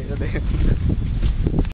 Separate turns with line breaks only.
ideia, né?